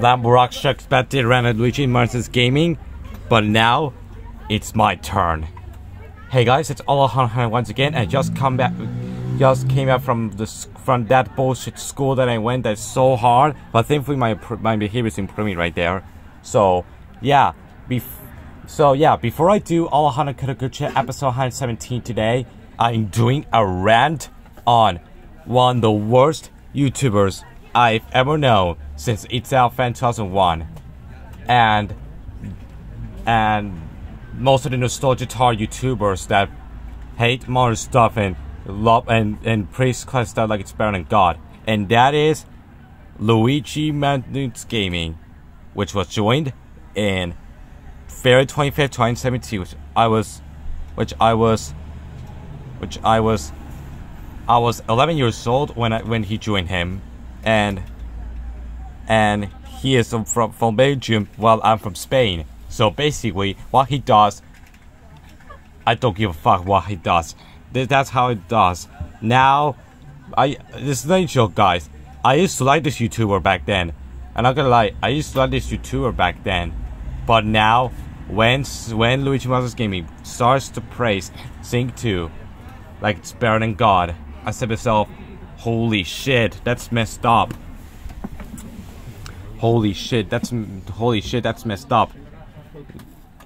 Lamborghini expected ran Luigi Martin's gaming, but now it's my turn. Hey guys, it's Olahan once again. I just come back, just came out from the from that bullshit school that I went. That's so hard, but thankfully my my behavior is improving right there. So yeah, bef so yeah, before I do Olahan Kurakucha episode 117 today, I'm doing a rant on one of the worst YouTubers I've ever known since It's Out Fan 2001. And and most of the nostalgia tar YouTubers that hate modern stuff and love and, and praise class stuff like it's better than God. And that is Luigi Manut's Gaming, which was joined in February 25th, 2017, which I was which I was which I was I was 11 years old when I, when he joined him and and he is from from Belgium while I'm from Spain. So basically, what he does, I don't give a fuck what he does. That's how it does. Now, I this is not joke, guys. I used to like this YouTuber back then. I'm not gonna lie, I used to like this YouTuber back then. But now, when when Luigi Moses Gaming starts to praise Sing 2, like it's better than God, I said myself, holy shit, that's messed up. Holy shit, that's holy shit, that's messed up.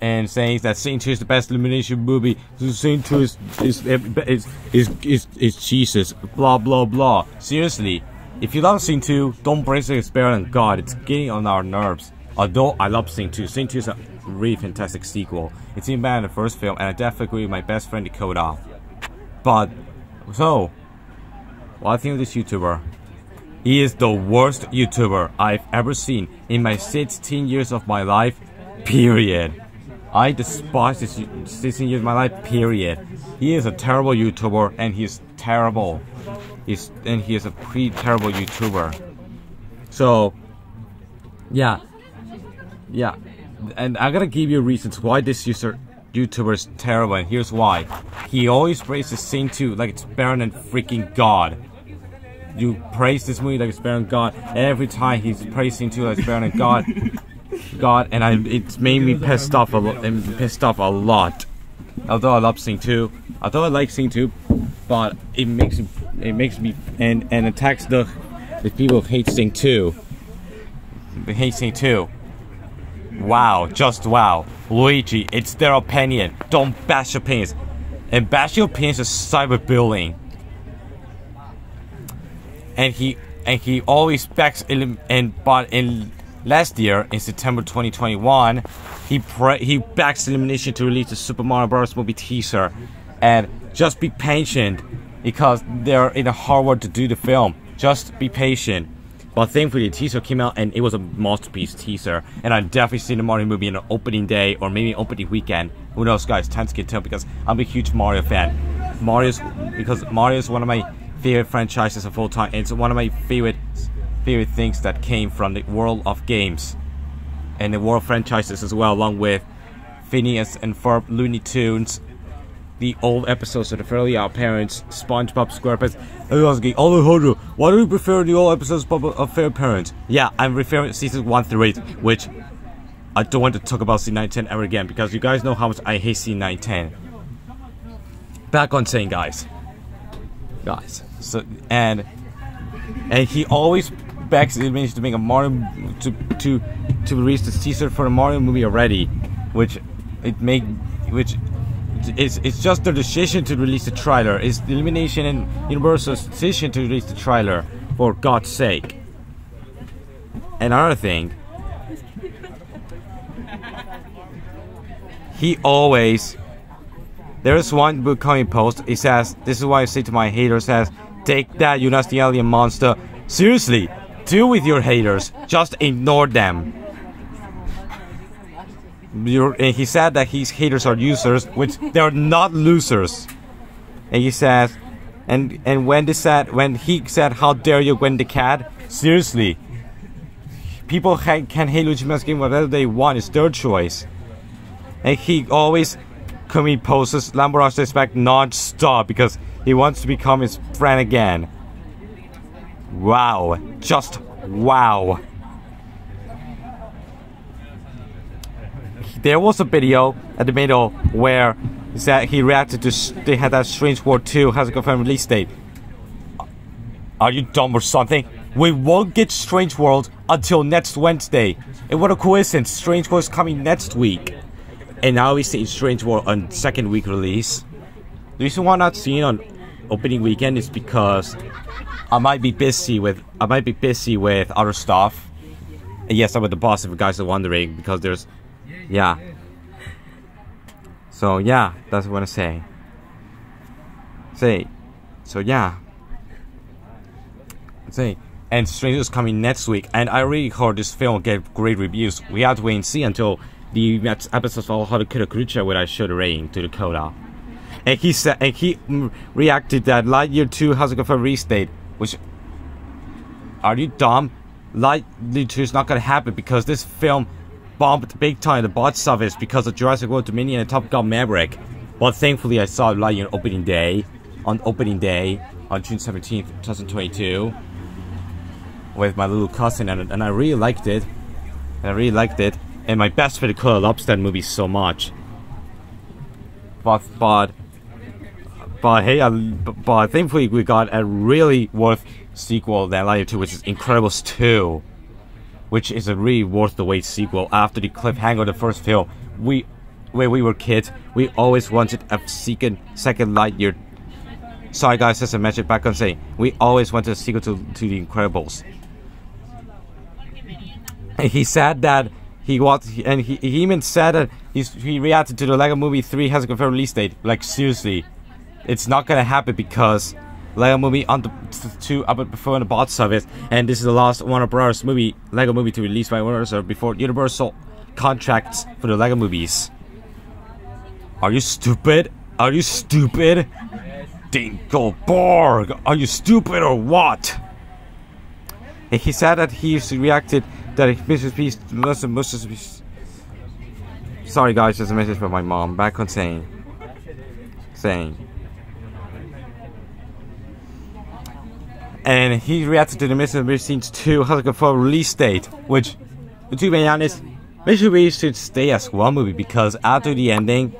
And saying that Sing 2 is the best Illumination movie, Sing 2 is is, is is is is Jesus, blah blah blah. Seriously, if you love Sing 2, don't brace better than God. It's getting on our nerves. Although I love Sing 2, Sing 2 is a really fantastic sequel. It's even better than the first film, and I definitely agree with my best friend Dakota. But so, what I think of this YouTuber? He is the worst YouTuber I've ever seen in my 16 years of my life, period. I despise this 16 years of my life, period. He is a terrible YouTuber and he's terrible. He's, and he is a pretty terrible YouTuber. So, yeah. Yeah. And I gotta give you reasons why this user YouTuber is terrible and here's why. He always praises Sing 2 like it's better than freaking God you praise this movie like it's than God. Every time he's praising too like it's than God. God, and I, it's made me pissed off a lot. Pissed off a lot. Although I love Sing 2, although I like Sing 2, but it makes it makes me and and attacks the the people who hate Sing 2. They hate Sing 2. Wow, just wow. Luigi, it's their opinion. Don't bash opinions. And bash your opinions is cyberbullying and he and he always backs and but in last year in September 2021 he he backs Illumination to release the Super Mario Bros. movie teaser. And just be patient because they're in a hard work to do the film. Just be patient. But thankfully the teaser came out and it was a masterpiece teaser. And I definitely seen the Mario movie in an opening day or maybe opening weekend. Who knows guys? Time to get to because I'm a huge Mario fan. Mario's because Mario is one of my favorite franchises of all time. It's one of my favorite favorite things that came from the world of games and the world franchises as well, along with Phineas and Ferb, Looney Tunes, the old episodes of the Fairly Odd Parents, SpongeBob SquarePants. I was asking, Alejandro, why do you prefer the old episodes of Fair Parents? Yeah, I'm referring to seasons 1 through 8, which I don't want to talk about C910 ever again because you guys know how much I hate C910. Back on saying, guys. Guys. So and and he always begs managed to make a Mario to to to release the teaser for a Mario movie already, which it make which it's it's just the decision to release the trailer. It's the Illumination and Universal's decision to release the trailer for God's sake. And another thing, he always there's one book coming post. It says, "This is why I say to my haters." Says Take that, you nasty alien monster. Seriously, deal with your haters. Just ignore them. You're, and he said that his haters are users, which they're not losers. And he says, and and when they said, when he said, "How dare you, Wendy Cat?" Seriously, people ha can hate Luigi's game whatever they want. It's their choice. And he always commit poses Lamborghini respect non-stop because he wants to become his friend again. Wow. Just wow. there was a video at the middle where that he reacted to they had that Strange World 2 has a confirmed release date. Are you dumb or something? We won't get Strange World until next Wednesday. And what a coincidence! Strange World is coming next week, and now we see Strange World on second week release. The reason why I'm not seeing on opening weekend is because I might be busy with I might be busy with other stuff. And yes, I'm with the boss if you guys are wondering because there's yeah. So yeah, that's what I say. Say so yeah. Say and Strangers coming next week and I really hope this film get great reviews. We have to wait and see until the episode of How to Kill a Creature where I show the rating to the coda. And he said and he reacted that Lightyear 2 has a release date which are you dumb? Light 2 is not gonna happen because this film bombed big time the box office because of Jurassic World Dominion and Top Gun Maverick. But thankfully I saw Lightyear opening day on opening day on June 17th, 2022 with my little cousin and, and I really liked it. I really liked it. And my best friend could loves that movie so much. But but but hey, uh, but thankfully we got a really worth sequel than Lightyear 2, which is Incredibles 2, which is a really worth the wait sequel after the cliffhanger of the first film. We, when we were kids, we always wanted a second second Lightyear. Sorry guys, as I mentioned back on saying, we always wanted a sequel to, to the Incredibles. And he said that he was, and he, he even said that he reacted to the Lego Movie 3 has a confirmed release date. Like seriously, it's not gonna happen because Lego Movie on the two up before the box service, and this is the last Warner Bros. movie Lego movie to release by Warner Bros. before Universal contracts for the Lego movies. Are you stupid? Are you stupid? Borg, are you stupid or what? And he said that he reacted that Mrs. Mrs. Beast. Sorry guys, there's a message from my mom. Back on saying, saying. And he reacted to the Scenes 2 has a confirmed release date, which, to be honest, maybe should stay as one movie because after the ending,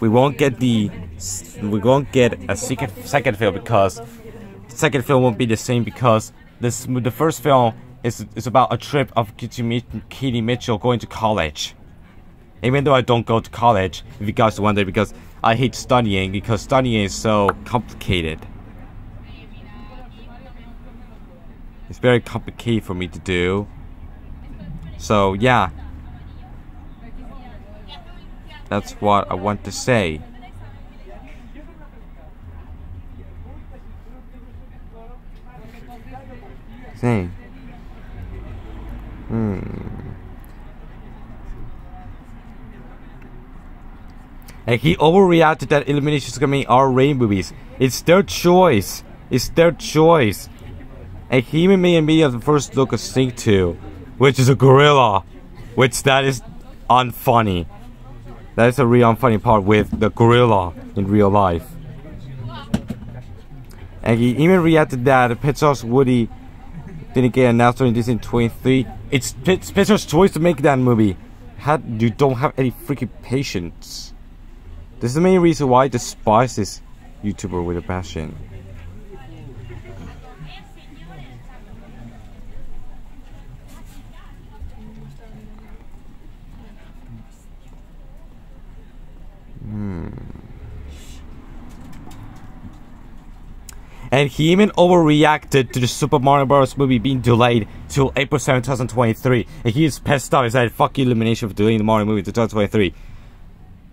we won't get the we won't get a second second film because second film won't be the same because this the first film is is about a trip of Katie Mitchell going to college. Even though I don't go to college, if you guys wonder, because I hate studying because studying is so complicated. It's very complicated for me to do. So yeah. That's what I want to say. Same. Hmm. And he overreacted that Illumination is gonna make R-rated movies. It's their choice. It's their choice. And he even made me the first look of Sing 2, which is a gorilla, which that is unfunny. That is a real unfunny part with the gorilla in real life. And he even reacted that Pixar's Woody didn't get announced in Disney 23. It's Pixar's choice to make that movie. Had you don't have any freaking patience. This is the main reason why I despise this YouTuber with a passion. And he even overreacted to the Super Mario Bros. movie being delayed till April 7, 2023. And he is pissed off. He said, fuck you, Illumination, for delaying the Mario movie to 2023.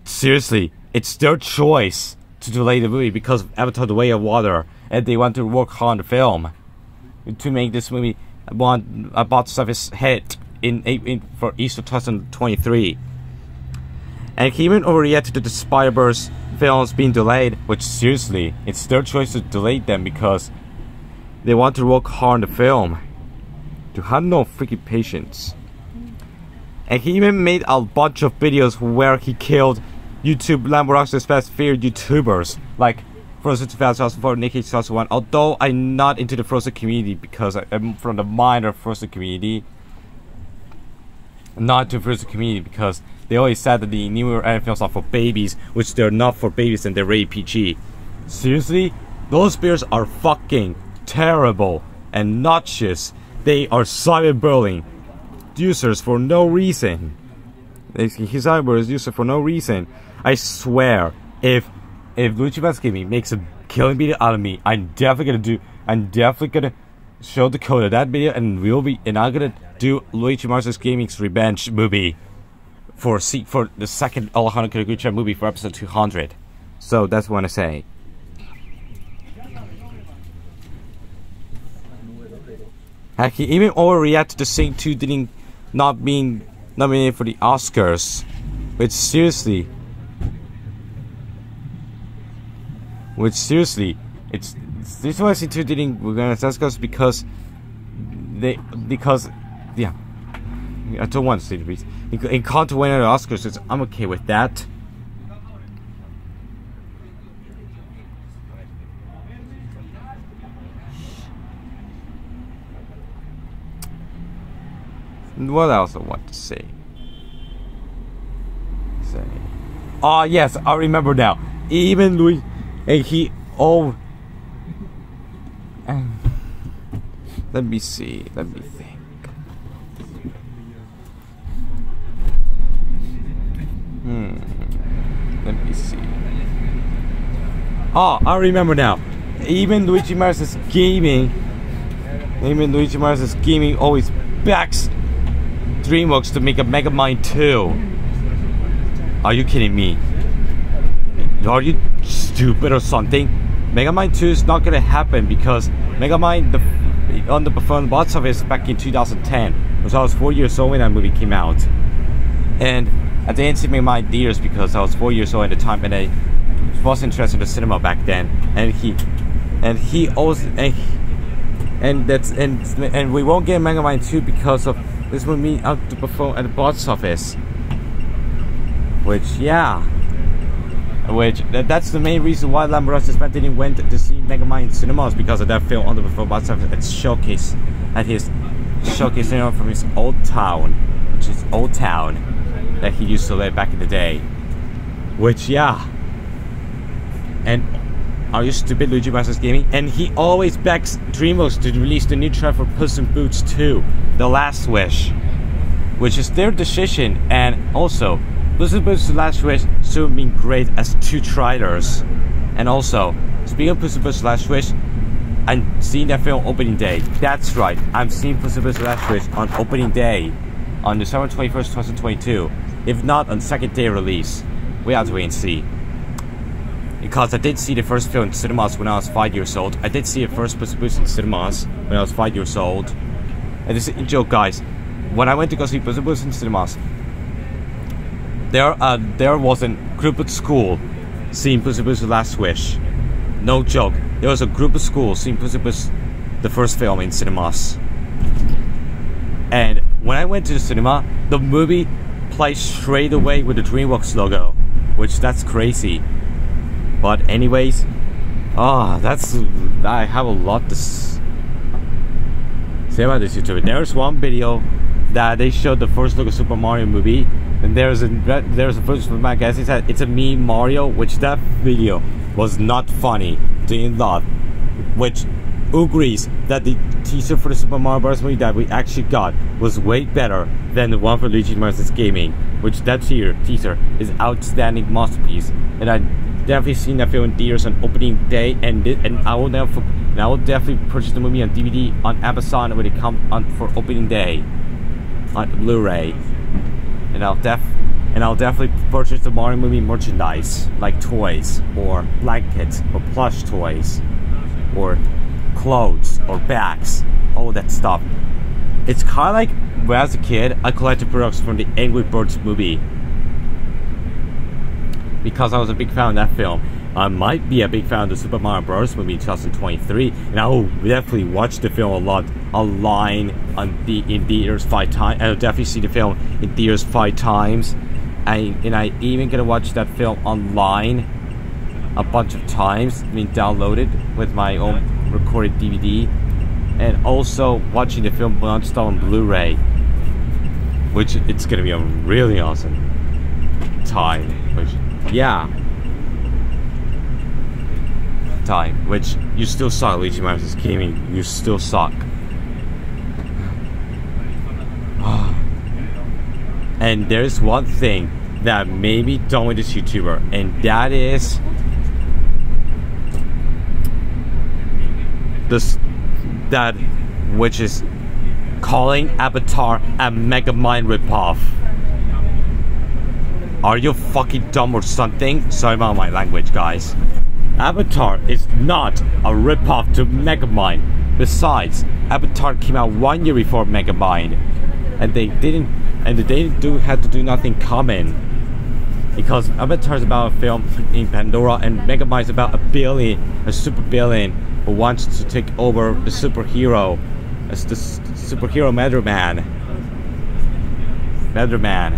Seriously, it's their choice to delay the movie because of Avatar The Way of Water. And they want to work on the film to make this movie one a box office hit in, in for Easter 2023. And he even overreacted to the Spider-Verse films being delayed, which seriously, it's their choice to delay them because they want to work hard on the film. To have no freaking patience. And he even made a bunch of videos where he killed YouTube Lamborghini's best feared YouTubers, like Frozen 2004, Nikki 2001. Although I'm not into the Frozen community because I'm from the minor Frozen community. Not to the community because they always said that the newer anime films are for babies, which they're not for babies and they're rated PG. Seriously, those beers are fucking terrible and noxious. They are cyberbullying users for no reason. His cyber user for no reason. I swear, if if Luigi Gaming makes a killing video out of me, I'm definitely gonna do. I'm definitely gonna show the code of that video, and we'll be. And I'm gonna do Luigi Masters Gaming's revenge movie for see for the second Alejandro Kiriguchi movie for episode 200. So that's what I say. Heck, he even overreacted to Sing 2 didn't not being nominated for the Oscars. Which seriously Which seriously it's this why Sing 2 didn't we're Oscars because they because yeah I don't want to say the reason. In can't win the Oscars, I'm okay with that. What else I want to say? Say. Ah, yes, I remember now. Even Louis, and he oh, and let me see. Let me think. Hmm. Let me see. Oh, I remember now. Even Luigi Mars' gaming. Even Luigi Mars' is gaming always backs DreamWorks to make a Mega Megamind 2. Are you kidding me? Are you stupid or something? Mega Megamind 2 is not gonna happen because Megamind the underperformed box office back in 2010. Because I was four years old when that movie came out. And I didn't see my theaters because I was four years old at the time and I was interested in the cinema back then. And he and he also and, he, and that's and and we won't get Megamind 2 because of this mean out to perform at the box office. Which, yeah. Which, that, that's the main reason why Lambertus didn't went to see Megamind cinemas because of that film on the perform box office at showcase at his showcase cinema from his old town, which is Old Town, that he used to live back in the day. Which, yeah. And are you stupid, Luigi Masters Gaming? And he always begs DreamWorks to release the new trailer for Puss in Boots 2, The Last Wish, which is their decision. And also, Puss in Boots: The Last Wish should be great as two trailers. And also, speaking of Puss in Boots: The Last Wish, I'm seeing that film opening day. That's right, I'm seeing Puss in Boots: The Last Wish on opening day, on December 21st, 2022. If not on second day release, we have to wait and see because I did see the first film in cinemas when I was five years old. I did see the first Puss in cinemas when I was five years old. And this is a joke, guys. When I went to go see Puss in cinemas, there uh, there was a group at school seeing Puss in Boots: The Last Wish. No joke. There was a group of school seeing Puss in Boots, the first film in cinemas. And when I went to the cinema, the movie played straight away with the DreamWorks logo, which that's crazy. But anyways, ah, oh, that's I have a lot to say about this YouTube. There's one video that they showed the first look of Super Mario movie, and there's a there's a first of my guess. He said it's a me Mario, which that video was not funny. Didn't laugh, which agrees that the teaser for the Super Mario Bros. movie that we actually got was way better than the one for Luigi Mansion's Gaming, which that teaser teaser is outstanding masterpiece, and I definitely seen that film in theaters on opening day, and and I will never, and I will definitely purchase the movie on DVD on Amazon when it comes on for opening day, on Blu-ray, and I'll def, and I'll definitely purchase the Mario movie merchandise like toys or blankets or plush toys, or clothes or bags, all that stuff. It's kind of like when I was a kid, I collected products from the Angry Birds movie because I was a big fan of that film. I might be a big fan of the Super Mario Bros. movie in 2023, and I will definitely watch the film a lot online on the in theaters five times. I'll definitely see the film in theaters five times, and, and I even gonna watch that film online a bunch of times. I mean, downloaded with my own recorded DVD, and also watching the film non-stop on Blu-ray. which it's gonna be a really awesome time. Which, yeah, time. Which you still suck, Luigi Masters Gaming. You still suck. and there's one thing that made me done with this YouTuber, and that is this that which is calling Avatar a Mega Megamind ripoff. Are you fucking dumb or something? Sorry about my language, guys. Avatar is not a ripoff to Megamind. Besides, Avatar came out one year before Megamind, and they didn't, and they didn't do had to do nothing common. Because Avatar is about a film in Pandora, and Megamind is about a billion, a super billion who wants to take over the superhero, as the superhero Metro Man. Metro Man,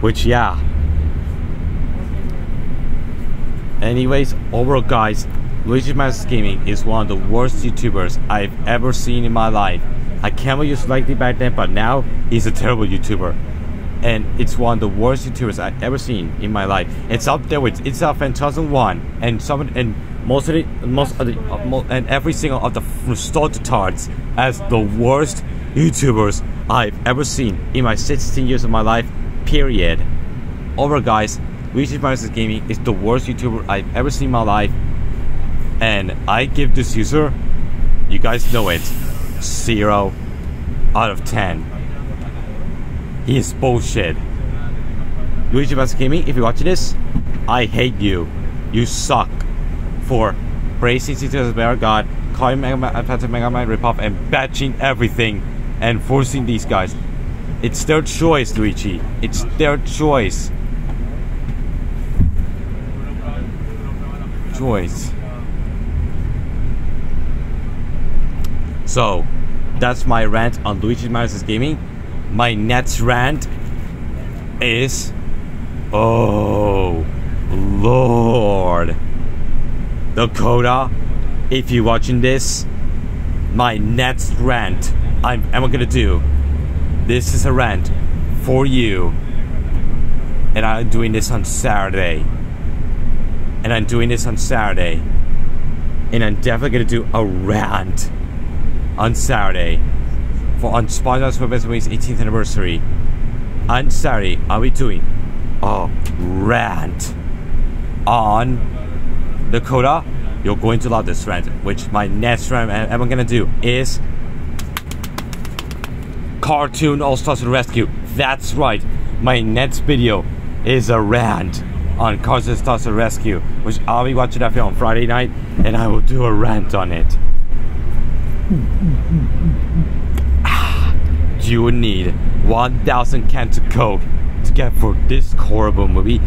which yeah, Anyways, overall guys, Luigi Masters Gaming is one of the worst YouTubers I've ever seen in my life. I can't believe you liked back then, but now he's a terrible YouTuber. And it's one of the worst YouTubers I've ever seen in my life. It's up there with It's Up 2001 and some and most of the most of the uh, and every single of the Restoratards as the worst YouTubers I've ever seen in my 16 years of my life. Period. Over guys, Luigi Masters Gaming is the worst YouTuber I've ever seen in my life. And I give this user, you guys know it, 0 out of 10. He is bullshit. Luigi Gaming, if you're watching this, I hate you. You suck for praising as better god, calling Mega Man, Mega Man ripoff, and batching everything and forcing these guys. It's their choice, Luigi. It's their choice. choice. So, that's my rant on Luigi Masters Gaming. My next rant is. Oh, Lord. Dakota, if you're watching this, my next rant I'm, I'm gonna do. This is a rant for you. And I'm doing this on Saturday and I'm doing this on Saturday. And I'm definitely gonna do a rant on Saturday for on Sponsors for Wings 18th anniversary. And Saturday, I'll be doing a rant on Dakota. You're going to love this rant, which my next rant I'm gonna do is Cartoon All Stars Rescue. That's right, my next video is a rant on Carson Starts a Rescue, which I'll be watching that film on Friday night, and I will do a rant on it. You would need 1,000 cans of Coke to get for this horrible movie,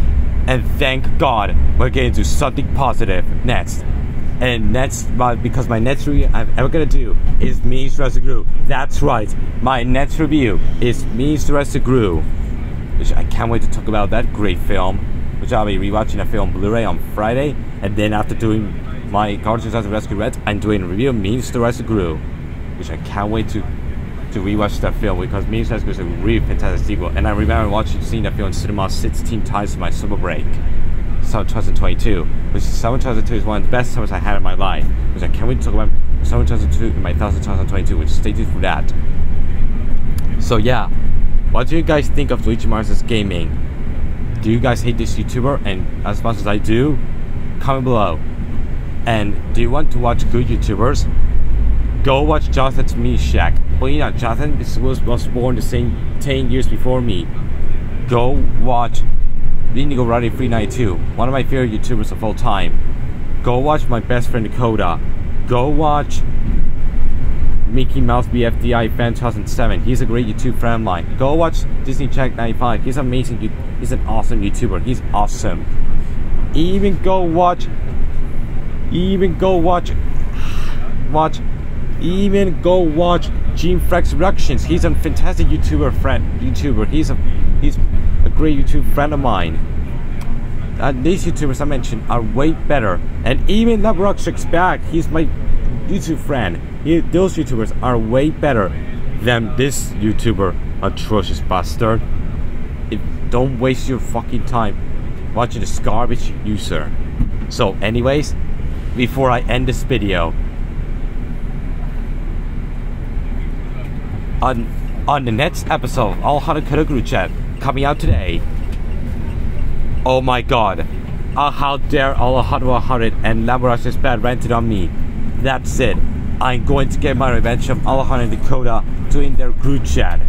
and thank God we're getting to something positive next. And next, because my next review I'm ever gonna do is Minions Jurassic Gru. That's right, my next review is Minions Jurassic Gru, which I can't wait to talk about that great film which I'll be rewatching a film Blu-ray on Friday, and then after doing my Guardians of the Rescue Red, I'm doing a review of the Rescue which I can't wait to to rewatch that film because Minions Rescue is a really fantastic sequel, and I remember watching seeing that film in cinema 16 times in my summer break. Summer 2022, which summer 2022 is one of the best summers I had in my life, which I can't wait to talk about summer 2022 in my 2022, which stay tuned for that. So yeah, what do you guys think of Luigi Masters Gaming? do you guys hate this YouTuber? And as much as I do, comment below. And do you want to watch good YouTubers? Go watch Jonathan's Me Know, Jonathan was, was born the same 10 years before me. Go watch Indigo Riding 392, one of my favorite YouTubers of all time. Go watch my best friend Dakota. Go watch Mickey Mouse BFDI Fan 2007. He's a great YouTube friend of mine. Go watch Disney Check 95. He's amazing. He's an awesome YouTuber. He's awesome. Even go watch. Even go watch. Watch. Even go watch Gene Flex Productions. He's a fantastic YouTuber friend. YouTuber. He's a he's a great YouTube friend of mine. And these YouTubers I mentioned are way better. And even Rock Strikes Back. He's my YouTube friend. He, those YouTubers are way better than this YouTuber, atrocious bastard. If, don't waste your fucking time watching this garbage user. So anyways, before I end this video, on on the next episode of All Hunter Cutter Chat coming out today. Oh my god. Uh, how dare all 100 and Lamborghini's bad rented on me. That's it. I'm going to get my revenge from Alejandro and Dakota doing their group chat.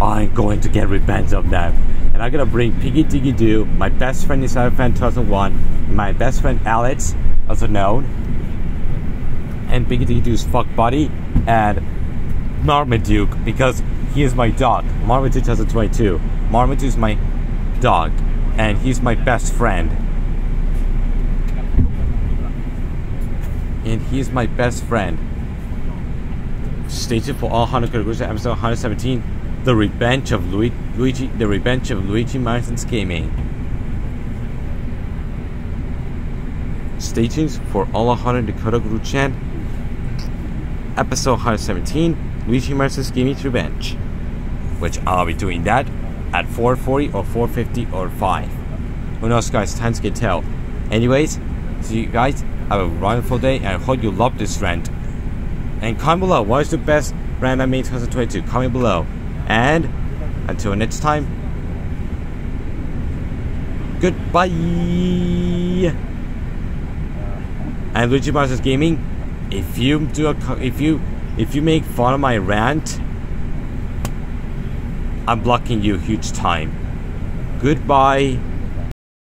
I'm going to get revenge of them. And I'm gonna bring Piggy Diggy Doo, my best friend of Fan 2001, my best friend Alex, also known, and Piggy Diggy Doo's fuck buddy, and Marmaduke, because he is my dog. Marmaduke 2022. Marmaduke is my dog, and he's my best friend. And he's my best friend. Stay tuned for all 100 categories episode 117 The Revenge of Luigi, The Revenge of Luigi Martin's Gaming. Stay tuned for all 100 Dakota Guru Chan episode 117 Luigi Martin's Gaming Revenge. Which I'll be doing that at 440 or 450 or 5. Who knows guys, times can tell. Anyways, see you guys. Have a wonderful day and I hope you love this rant. And comment below what is the best brand I made 2022. Comment below. And until next time, goodbye. And Luigi Masters Gaming, if you do a if you if you make fun of my rant, I'm blocking you huge time. Goodbye.